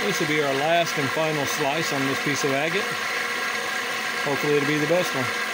This will be our last and final slice on this piece of agate. Hopefully it'll be the best one.